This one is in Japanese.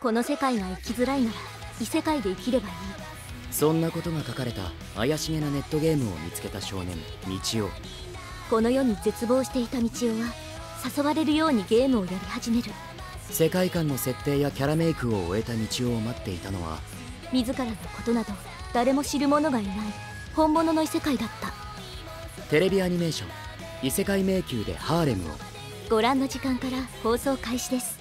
この世界が生きづらいなら異世界で生きればいい。そんなことが書かれた怪しげなネットゲームを見つけた少年道夫この世に絶望していた道夫は誘われるようにゲームをやり始める。世界観の設定やキャラメイクを終えた道夫を待っていたのは自らのことなど誰も知る者がいない本物の異世界だった。テレビアニメーション「異世界迷宮でハーレムを」ご覧の時間から放送開始です。